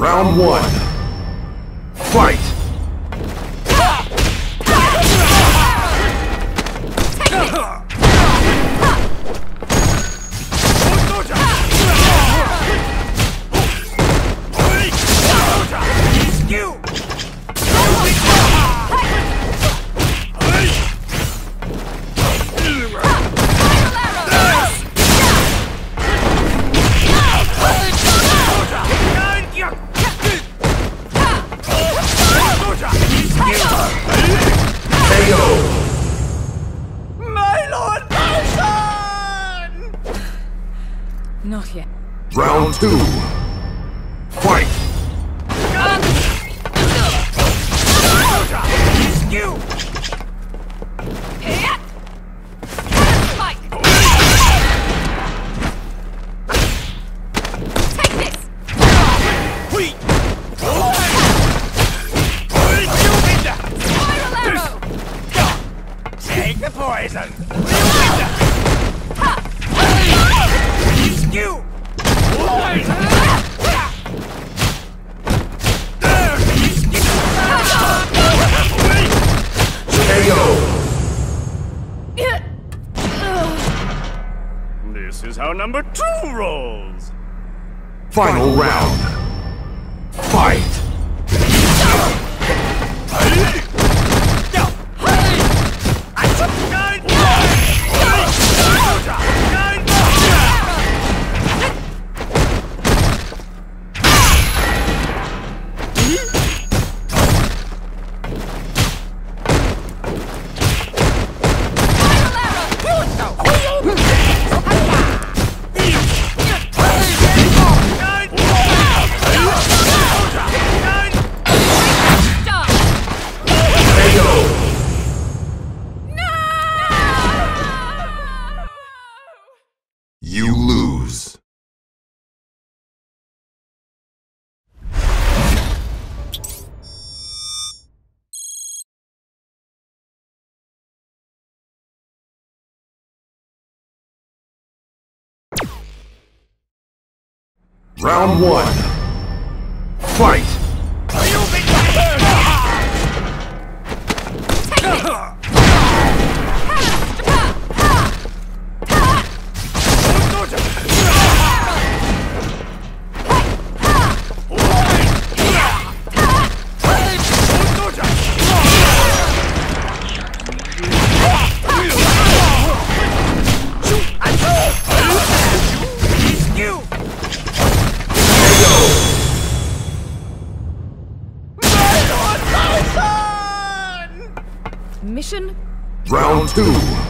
Round one. Fight! Not yet. Round two. Fight! Take this! Spiral arrow! Take the poison! Number two rolls! Final round. Fight! Round one. Fight! Mission Round two.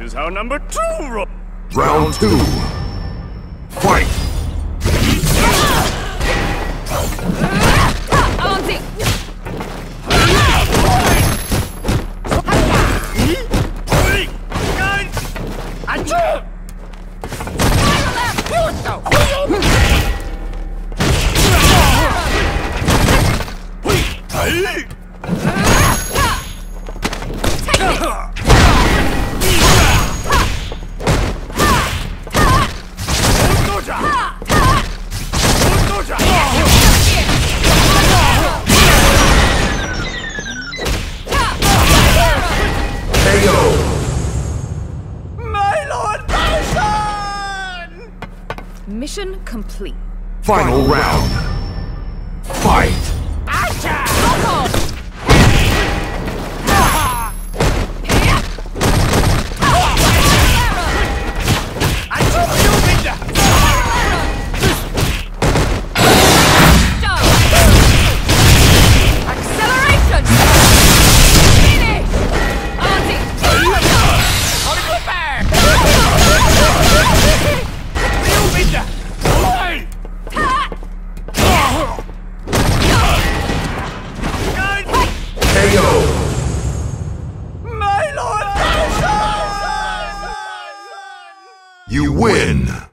Is how number two rolls! Round two. Fight! Mission complete. Final round. You win!